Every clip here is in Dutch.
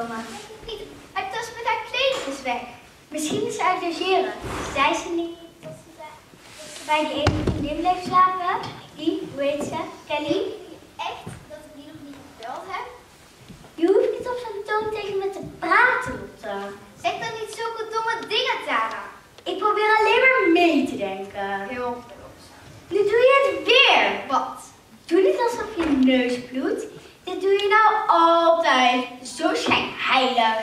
terugkomen. Niet, haar tas met haar kleding is weg. Misschien is ze uit logeren. Zei ze niet dat ze, bij- dat ze bij die ene vriendin bleef slapen? Die, hoe heet ze? Kelly? Echt? Dat ik die nog niet verteld heb? Je hoeft niet op zo'n toon tegen me te praten, Lotte. Zeg dan niet zulke domme dingen, Tara. Ik probeer alleen maar mee te denken. Heel Nu doe je het weer. Wat? Doe niet alsof je neus bloedt. Dit doe je nou altijd. Zo schijnheilig.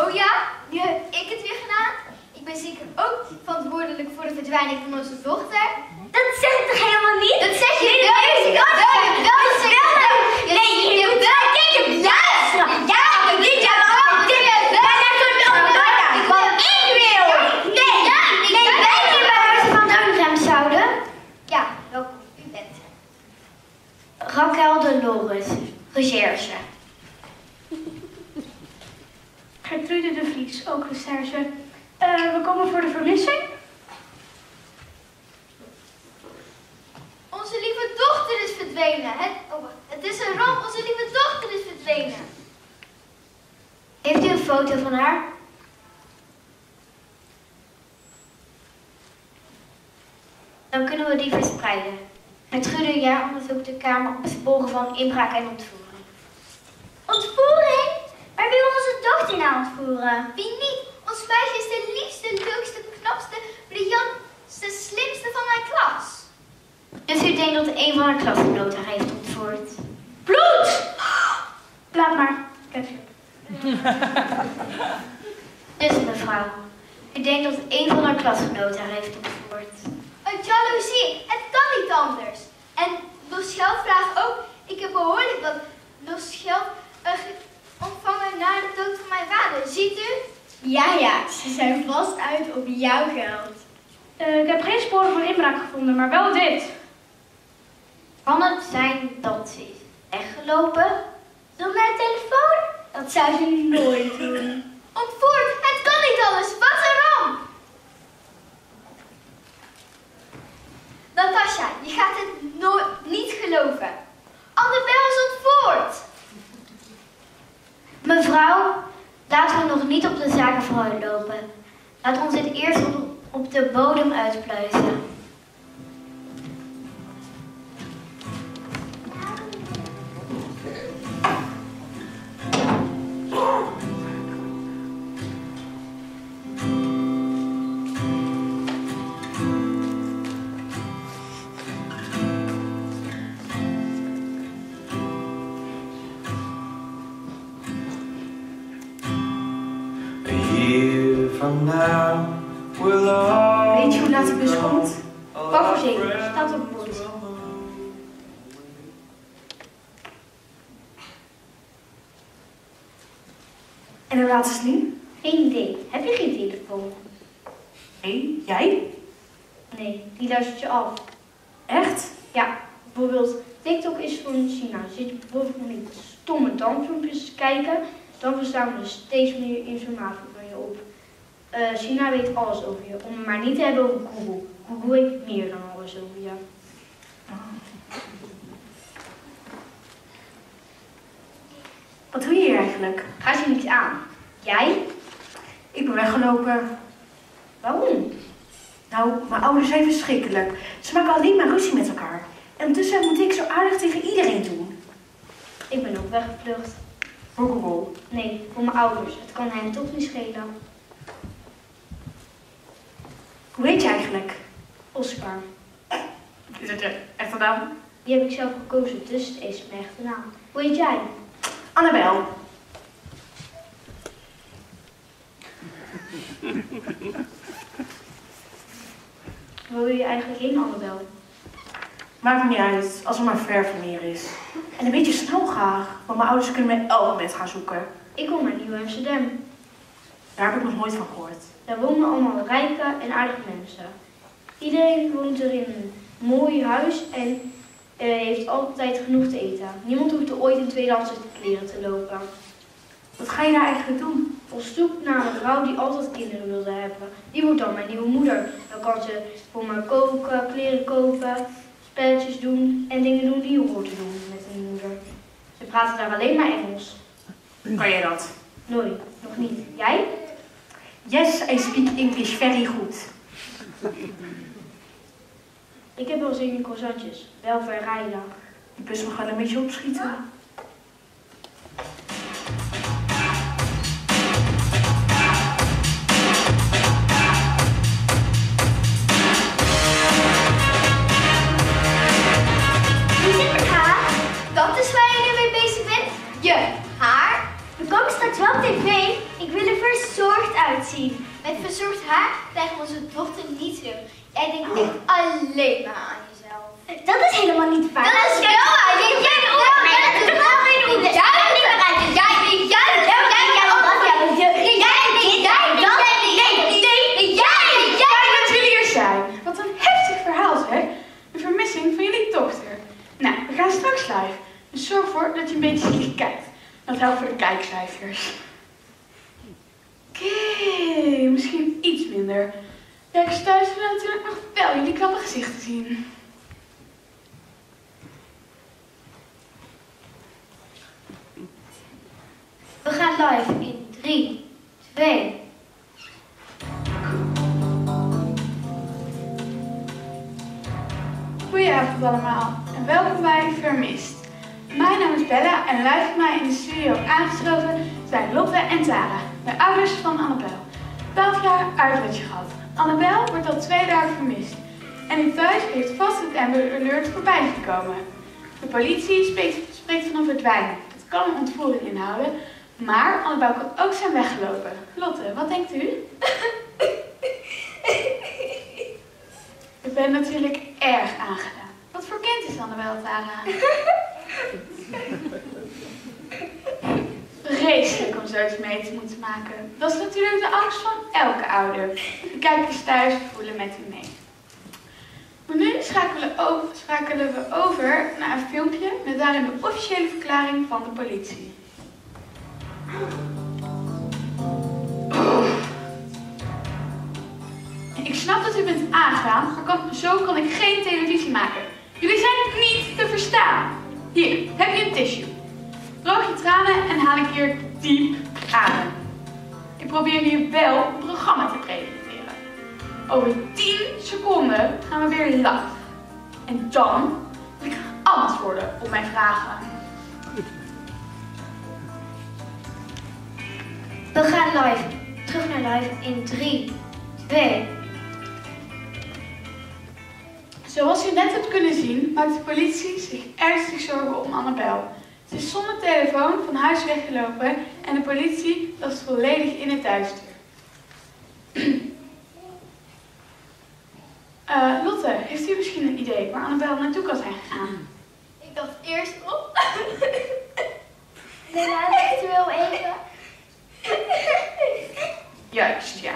Oh ja? Nu heb ik het weer gedaan? Ik ben zeker ook verantwoordelijk voor de verdwijning van onze dochter. Dat zeg ik toch helemaal niet? Dat zeg je wel. Dat zeg ik wel. Dat zeg ik wel. Nee, je moet wel tegen luisteren. Ja, ik niet. Maar. Wat ik wil. Nee, nee, wij Waar willen. ze van de unrem zouden? Ja, welkom. U bent. Raquel de Loris, recherche. Gertrude de Vries, ook recherche. Eh, we komen voor de vermissing. Onze lieve dochter is verdwenen. Het, oh, het is een ramp. Onze lieve dochter is verdwenen. Heeft u een foto van haar? Dan kunnen we die verspreiden. Het Gude jaar onderzoekt de Kamer op sporen van inbraak en. Ontvoering? Waar Wie niet? Ons meisje is de liefste, leukste, knapste, briljantste, slimste van mijn klas. Dus u denkt dat een van haar klasgenoten haar heeft ontvoerd? Bloed! Laat maar. Dus mevrouw, u denkt dat een van haar klasgenoten haar heeft ontvoerd? Een jaloezie. Het kan niet anders. En los geld vraagt ook. Ik heb behoorlijk wat los ge- ontvangen na de dood van mijn vader. Ziet u? Ja, ja. Ze zijn vast uit op jouw geld. Eh, ik heb geen sporen van inbraak gevonden, maar wel dit. Kan het zijn dat ze is weggelopen? Zonder haar telefoon? Dat zou ze nooit doen. Ontvoerd! Het kan niet alles! Wat een ramp! Natasja, je gaat het nooit niet geloven. Annabel is ontvoerd! Mevrouw, laten we nog niet op de zaken vooruit lopen. Laat ons dit eerst op de bodem uitpluizen. Weet je hoe laat de bus komt? Kwart voor zeven. Staat op het bord. En hoe laat is het nu? Geen idee. Heb je geen telefoon? Nee, jij? Nee, die luistert je af. Echt? Ja, bijvoorbeeld TikTok is voor China. Zit je bijvoorbeeld niet stomme dansfilmpjes te kijken, dan verzamelen ze steeds meer informatie van je op. Eh, China weet alles over je. Om het maar niet te hebben over Google. Google weet meer dan alles over je. Wat doe je hier eigenlijk? Ga je niets aan? Jij? Ik ben weggelopen. Waarom? Nou, mijn ouders zijn verschrikkelijk. Ze maken alleen maar ruzie met elkaar. En ondertussen moet ik zo aardig tegen iedereen doen. Ik ben ook weggevlucht. Voor Google? Nee, voor mijn ouders. Het kan hen toch niet schelen. Hoe heet je eigenlijk? Oscar. Is het je echte naam? Die heb ik zelf gekozen, dus het is mijn echte naam. Hoe heet jij? Annabel. Waar wil je eigenlijk heen, Annabel? Maakt me niet uit, als er maar ver van hier is. En een beetje snel graag, want mijn ouders kunnen mij elk moment gaan zoeken. Ik kom uit Nieuw-Amsterdam. Daar heb ik nog nooit van gehoord. Daar wonen allemaal rijke en aardige mensen. Iedereen woont er in een mooi huis en eh, heeft altijd genoeg te eten. Niemand hoeft er ooit in tweedehandse kleren te lopen. Wat ga je daar eigenlijk doen? Op zoek naar een vrouw die altijd kinderen wilde hebben. Die wordt dan mijn nieuwe moeder. Dan kan ze voor me koken, kleren kopen, spelletjes doen en dingen doen die je hoort te doen met een moeder. Ze praten daar alleen maar Engels. Kan jij dat? Nooit, nog niet. Jij? Yes, I speak English very good. Ik heb wel zin in croissantjes. Wel verrijden. Die bus mag wel een beetje opschieten. eruit. Met verzorgd haar krijgen we onze dochter niet terug. Jij denkt echt alleen maar aan jezelf. Dat is helemaal niet waar. Dat is wel waar. Jij denkt wel aan jezelf. Jij denkt wel aan jezelf. Jij denkt wel aan bent. Jij denkt wel aan bent. Jij denkt wel aan bent. Jij denkt jij aan jezelf. Jij dat jullie hier zijn. Wat een heftig verhaal zeg. De vermissing van jullie dochter. Nou, we gaan straks live. Dus zorg ervoor dat je een beetje kijkt. Dat helpt voor de kijkcijfers. Gezichten zien. We gaan live in 3, 2. Goedenavond allemaal en welkom bij Vermist. Mijn naam is Bella en live mij in de studio aangeschoven zijn Lotte en Tara, de ouders van Annabel. 12 jaar uitritje gehad. Annabel wordt al twee dagen vermist. En in thuis heeft vast het Amber Alert voorbij gekomen. De politie spreekt, spreekt van een verdwijning. Dat kan een ontvoering inhouden, maar Annabel kan ook zijn weggelopen. Lotte, wat denkt u? Ik ben natuurlijk erg aangedaan. Wat voor kind is Annabel, Tara? Vreselijk om zoiets mee te moeten maken. Dat is natuurlijk de angst van elke ouder. De kijkers thuis voelen met nu schakelen, over, we over naar een filmpje met daarin de officiële verklaring van de politie. Ik snap dat u bent aangegaan, maar zo kan ik geen televisie maken. Jullie zijn niet te verstaan. Hier, heb je een tissue. Droog je tranen en haal een keer diep adem. Ik probeer hier wel een programma te presenteren. Over 10 seconden gaan we weer live. En dan wil ik antwoorden op mijn vragen. We gaan live. Terug naar live in 3, 2. Zoals u net hebt kunnen zien, maakt de politie zich ernstig zorgen om Annabel. Ze is zonder telefoon van huis weggelopen en de politie was volledig in het duister. Eh, Lotte, heeft u misschien een idee waar Annabel naartoe kan zijn gegaan? Ik dacht eerst op. Daarna wel even. Juist, ja.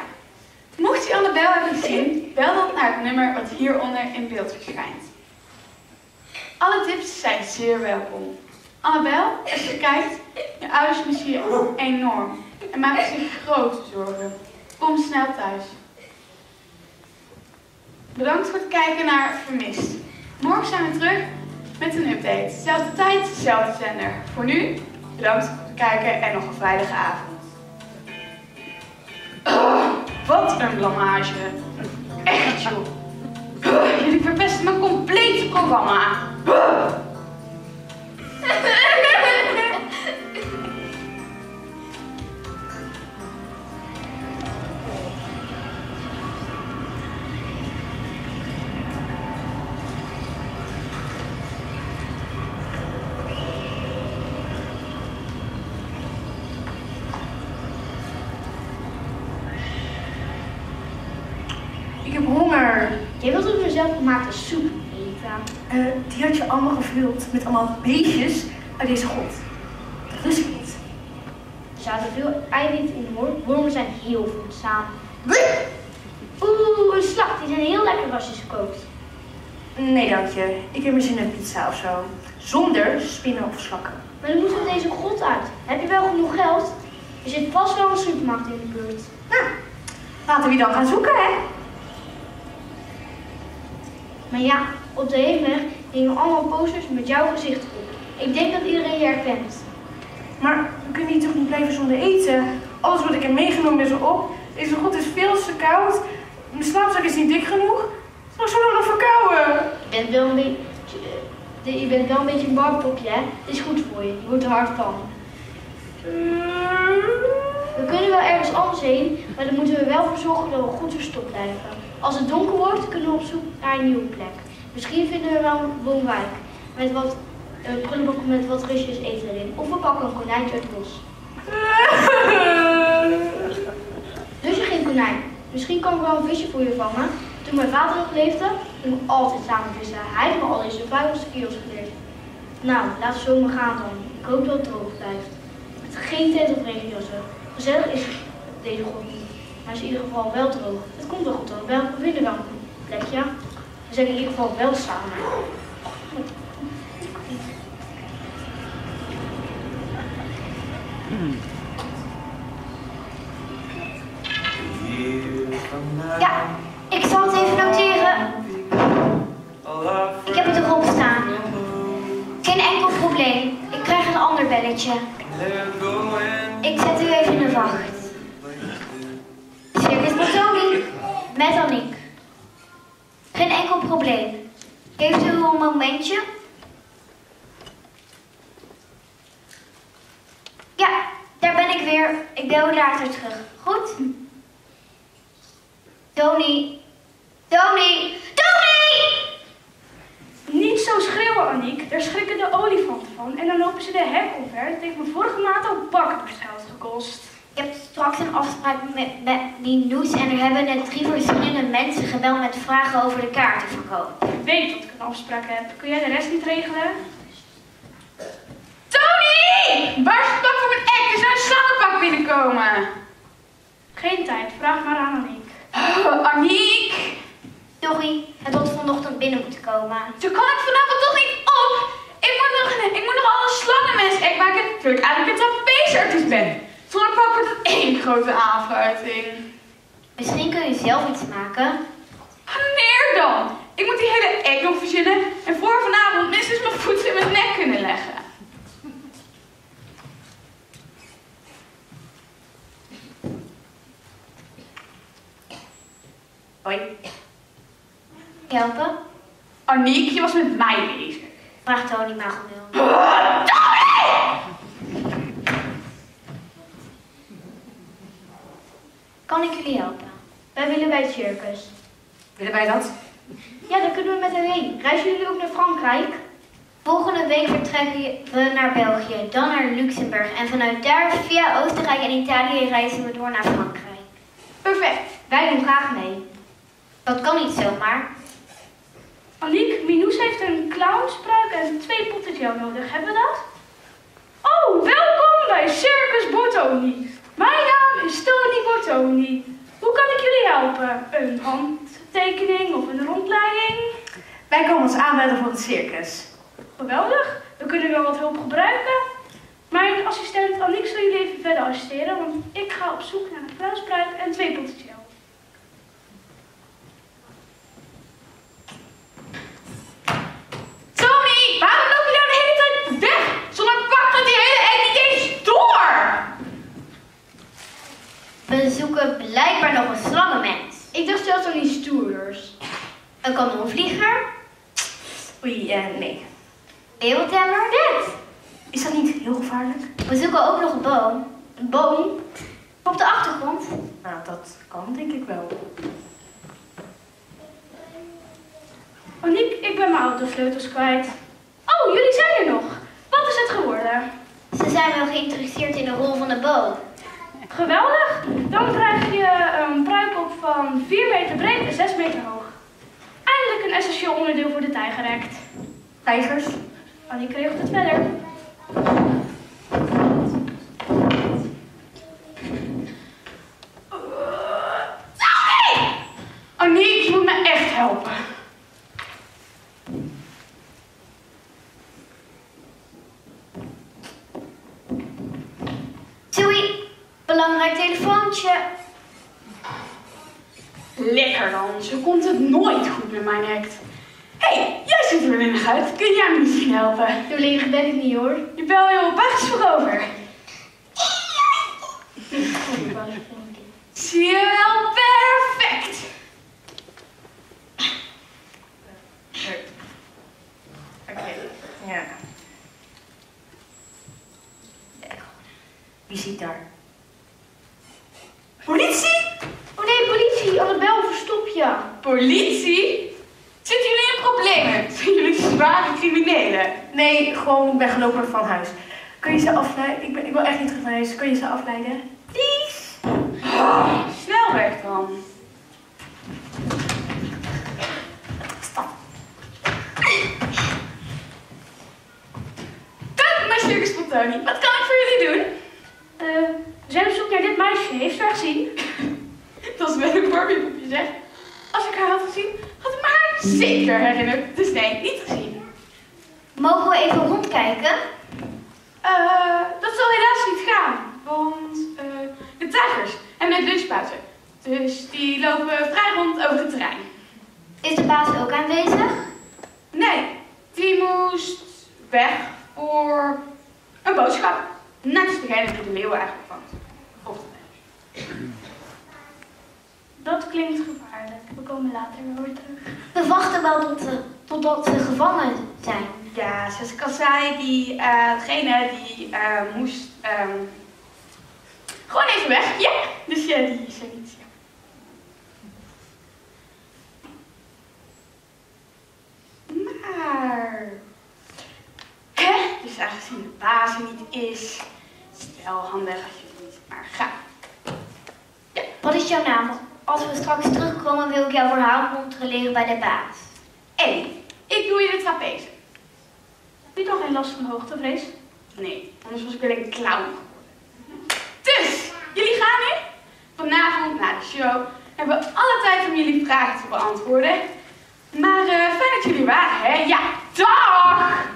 Mocht u Annabel hebben gezien, bel dan naar het nummer wat hieronder in beeld verschijnt. Alle tips zijn zeer welkom. Annabel, als je kijkt, je ouders missen je enorm en maken zich grote zorgen. Kom snel thuis. Bedankt voor het kijken naar Vermist. Morgen zijn we terug met een update. Zelfde tijd, zelfde zender. Voor nu, bedankt voor het kijken. en nog een veilige avond. Oh, wat een blamage. Echt joh. Oh, jullie verpesten mijn complete programma. Eh, die had je allemaal gevuld met allemaal beestjes uit deze god. Dat lust ik niet. Er zaten veel eiwitten in hoor. Wormen zijn heel voedzaam. Oeh, een slag. Die zijn heel lekker als je ze kookt. Nee, dank je. Ik heb meer zin in pizza of zo. Zonder spinnen of slakken. Maar dan moeten we deze god uit. Heb je wel genoeg geld? Er zit vast wel een supermarkt in de buurt. Nou, laten we die dan gaan zoeken, hè? Maar ja, op de heenweg hingen allemaal posters met jouw gezicht op. Ik denk dat iedereen je herkent. Maar we kunnen hier toch niet blijven zonder eten? Alles wat ik heb meegenomen is erop. Deze god is veel te koud. Mijn slaapzak is niet dik genoeg. Worden we nog verkouden. Je bent wel een beetje, eh, je bent wel een beetje een barpopje, hè? Het is goed voor je. Je wordt er hard van. We kunnen wel ergens anders heen, maar dan moeten we wel voor zorgen dat we goed verstopt blijven. Als het donker wordt, kunnen we op zoek naar een nieuwe plek. Misschien vinden we wel een woonwijk met wat een prullenbak met wat rustjes eten erin. Of we pakken een konijntje uit het bos. Dus je geen konijn. Misschien kan ik wel een visje voor je vangen. Toen mijn vader nog leefde, gingen we altijd samen vissen. Hij heeft me al deze vuilste skills geleerd. Nou, laten we zo maar gaan dan. Ik hoop dat het droog blijft. Met geen tent of regenjassen. Gezellig is deze god niet. Maar het is in ieder geval wel droog. Het komt wel goed hoor. Wel- We vinden wel een plekje. We zijn in ieder geval wel samen. Ja, ik zal het even noteren. Ik heb het erop staan. Geen enkel probleem. Ik krijg een ander belletje. Ik zet u even in de wacht. Circus Botoni, met Aniek. Geen enkel probleem. Geeft u een momentje? Ja, daar ben ik weer. Ik bel u later terug. Goed? Tony. Tony! Tony! Niet zo schreeuwen, Aniek. Daar schrikken de olifanten van. En dan lopen ze de hek omver. Dat heeft me vorige maand al bakkersgeld gekost. Straks een afspraak met, met die Noes en er hebben net drie verschillende mensen gebeld met vragen over de kaartenverkoop. Ik weet dat ik een afspraak heb. Kun jij de rest niet regelen? Tony! Waar is het pak voor mijn ek? Er zou een slangenpak binnenkomen. Geen tijd. Vraag maar aan Aniek. Oh, Aniek! Sorry, het had vanochtend binnen moeten komen. Zo kan ik vanavond toch niet op. Ik moet nog, ik moet nog alle slangenmens ek maken. Terwijl ik eigenlijk een trapeze-artiest ben. Zonder pak wordt het één grote aanfluiting. Misschien kun je zelf iets maken. Wanneer dan? Ik moet die hele ek nog verzinnen en voor vanavond minstens mijn voet in mijn nek kunnen leggen. Hoi. Helpen? Aniek, je was met mij bezig. Vraag Tony maar gewoon. Kan ik jullie helpen? Wij willen bij het circus. Willen wij dat? Ja, daar kunnen we met hen heen. Reizen jullie ook naar Frankrijk? Volgende week vertrekken we naar België, dan naar Luxemburg. En vanuit daar via Oostenrijk en Italië reizen we door naar Frankrijk. Perfect. Wij doen graag mee. Dat kan niet zomaar. Aniek, Minoes heeft een clownspruik en twee potten nodig. Hebben we dat? Oh, welkom bij Circus Bortoni. Mijn naam is Tony Bortoni. Hoe kan ik jullie helpen? Een handtekening of een rondleiding? Wij komen ons aanmelden voor het circus. Geweldig. We kunnen wel wat hulp gebruiken. Mijn assistent Aniek zal jullie even verder assisteren, want ik ga op zoek naar een clownspruik en twee potten We zoeken blijkbaar nog een slangenmens. Ik dacht zelfs aan die stoerders. Een vlieger? Oei, eh, nee. Wereldtemmer? Dit! Is dat niet heel gevaarlijk? We zoeken ook nog een boom. Een boom? Op de achtergrond? Nou, dat kan denk ik wel. Monique, ik ben mijn autosleutels kwijt. Oh, jullie zijn er nog. Wat is het geworden? Ze zijn wel geïnteresseerd in de rol van de boom. Geweldig. Dan krijg je een pruikop van 4 meter breed en 6 meter hoog. Eindelijk een essentieel onderdeel voor de tijgeract. Tijgers? Aniek regelt het verder. Aniek, je moet me echt helpen. Zoei, belangrijk telefoontje. Lekker dan, zo komt het nooit Hé, hey, jij ziet er uit. Kun jij me misschien helpen? Zo lelijk ben ik niet hoor. Je bel je op ergens voor over. Zie je wel, perfect. Oké, ja. Wie zit daar? Politie? Oh nee, politie. Annabel, verstop je. Politie? Zitten jullie in problemen? Zijn jullie zware Nee, gewoon wegloper van huis. Kun je ze afleiden? Ik, ben, ik wil echt niet terug naar huis. Kun je ze afleiden? Please. Oh, snel weg dan. Stop. Kijk, mijn circus Tony. Wat kan ik voor jullie doen? Eh, we zijn op zoek naar dit meisje. Heeft u haar gezien? Dat is wel een Barbiepoepje zeg. Als ik haar had gezien, had ik me haar zeker herinnerd. Dus nee, niet gezien. Mogen we even rondkijken? Eh, dat zal helaas niet gaan. Want eh, de tijgers hebben net lunchpauze. Dus die lopen vrij rond over het terrein. Is de baas ook aanwezig? Nee, die moest weg voor een boodschap. Net als degene die de leeuw eigenlijk vangt. Of Dat klinkt gevaarlijk. We komen later weer terug. We wachten wel tot de, totdat ze gevangen zijn. Ja, zoals ik al zei, die, eh, degene die eh, moest ehm, gewoon even weg. Ja, dus ja, die is er niet. Ja. Maar, hè? Dus aangezien de baas er niet is, is het wel handig als je niet maar gaat. Wat is jouw naam? Als we straks terugkomen wil ik jouw verhaal controleren bij de baas. Ellie, ik doe je de trapeze. Heb je toch geen last van hoogtevrees? Nee, anders was ik wel een clown geworden. Dus, jullie gaan nu vanavond naar de show. Hebben we alle tijd om jullie vragen te beantwoorden. Maar eh, fijn dat jullie waren, hè? Ja, dag!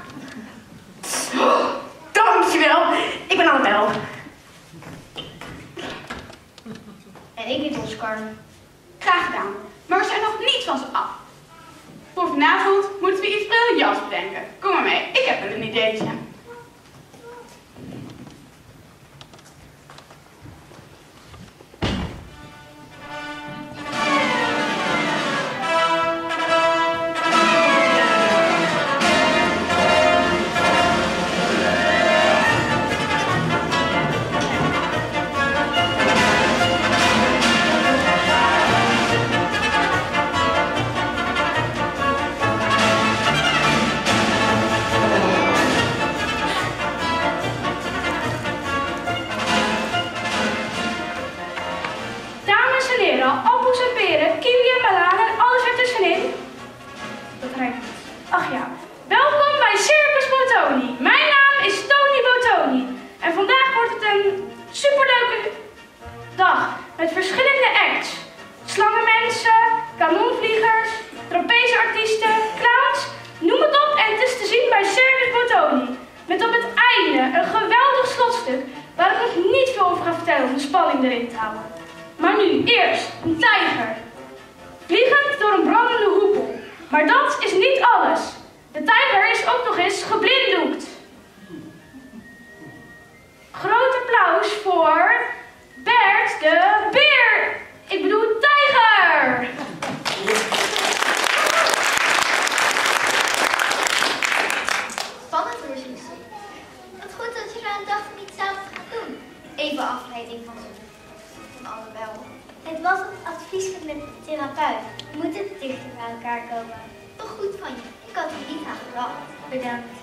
Bij elkaar komen. Toch goed van je. Ik had er niet aan gedacht. Bedankt.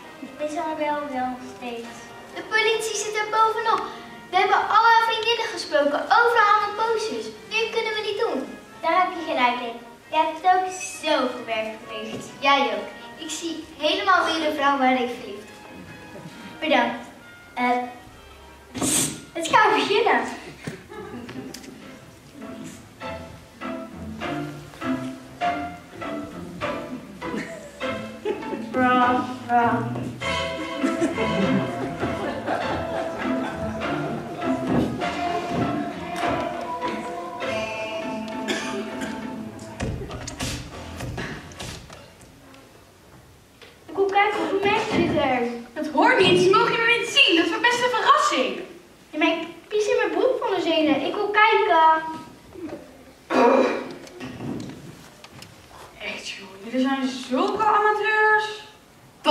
Is Annabel wel nog steeds? De politie zit er bovenop. We hebben alle vriendinnen gesproken. Overal hangen posters. Meer kunnen we niet doen. Daar heb je gelijk in. Je hebt ook zoveel werk verricht. Jij ook. Ik zie helemaal weer de vrouw waar ik verliefd. Bedankt. Eh, het gaat beginnen. Ik wil kijken hoeveel mensen zitten er. Dat hoort niet, ze mogen je maar niet zien. Dat is best een verrassing. Ja, maar ik pies in mijn broek van de zenuwen. Ik wil kijken. Echt joh, jullie zijn zulke amateurs.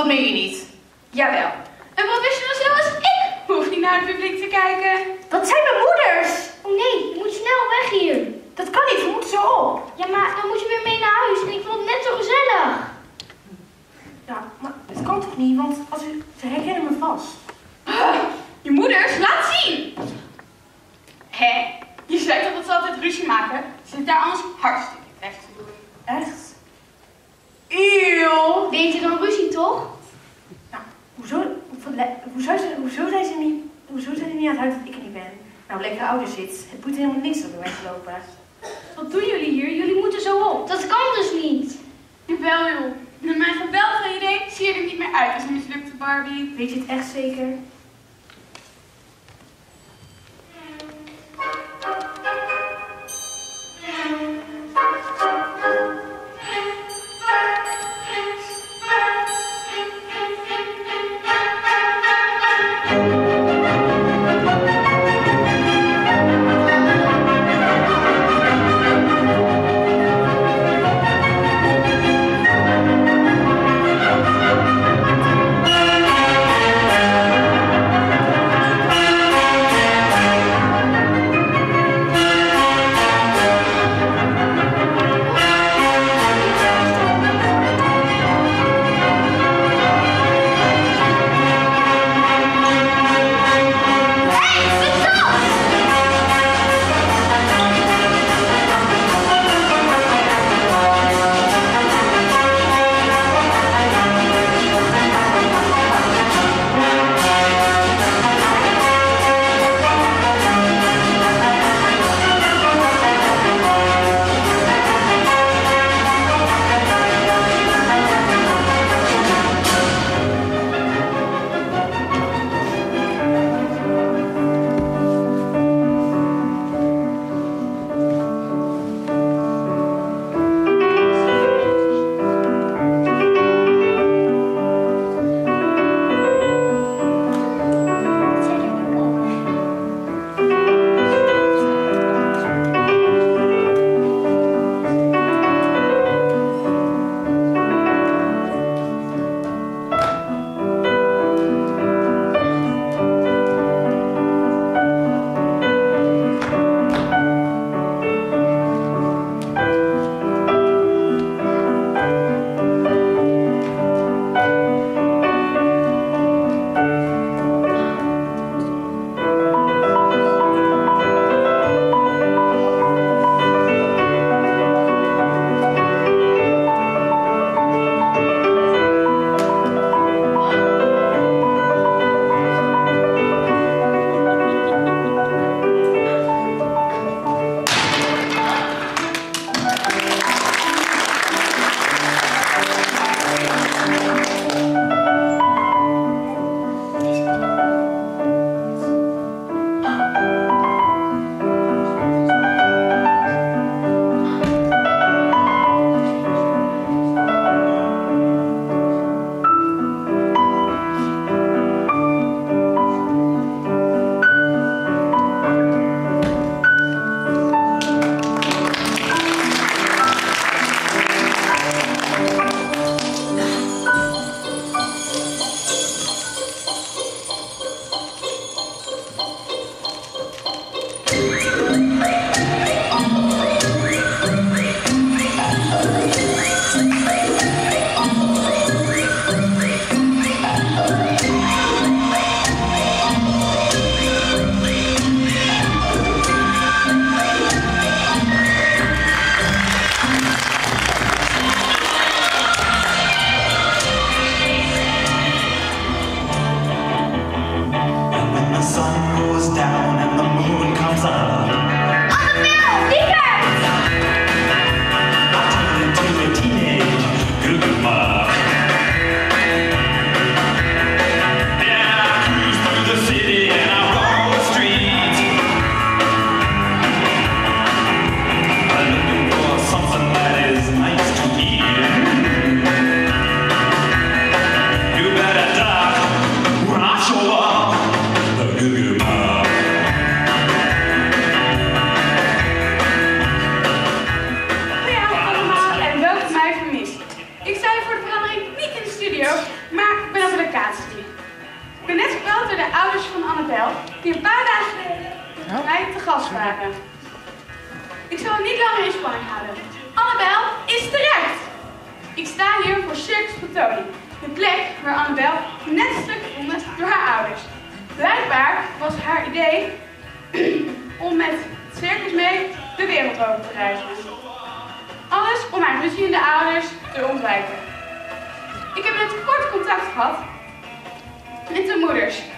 Dat meen je niet. Jawel. En wat wist je nou zelfs ik? Hoef niet naar het publiek te kijken. Dat zijn mijn moeders! Oh nee, je moet snel weg hier. Dat kan niet, we moeten zo op. Ja, maar dan moet je weer mee naar huis. En ik vond het net zo gezellig. Ja, maar het kan toch niet, want als u, ze herkennen me vast. Je moeders, laat zien. Hé, je zei toch dat ze altijd ruzie maken? Ze zit daar anders hartstikke terecht te doen. Echt? Eeuw! Weet je dan ruzie toch? Nou, hoezo, hoezo, hoezo, zijn- ze niet, hoezo zijn ze niet aan het huis dat ik er niet ben? Nou, lekker ouder zit. Het moet helemaal niks dat we weglopen. Wat doen jullie hier? Jullie moeten zo op. Dat kan dus niet. Jawel joh. Met mijn geweldige idee zie je er niet meer uit als een mislukte Barbie. Weet je het echt zeker?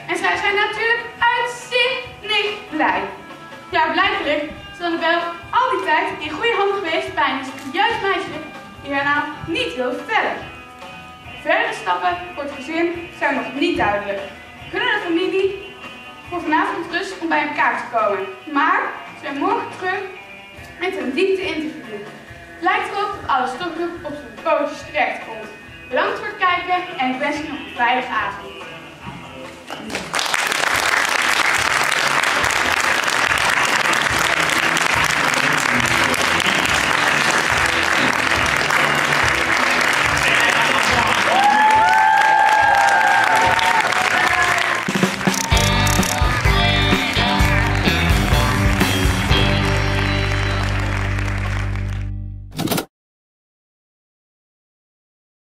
En zij zijn natuurlijk uitzinnig blij. Ja, blijkbaar is Annabel al die tijd in goede handen geweest bij een juist meisje die haar naam niet wil vertellen. Verdere stappen voor het gezin zijn nog niet duidelijk. Kunnen de familie voor vanavond rust om bij elkaar te komen. Maar ze zijn morgen terug met een diepte interview. Lijkt erop dat alles toch op zijn pootjes terecht komt. Bedankt voor het kijken en ik wens je nog een veilige avond.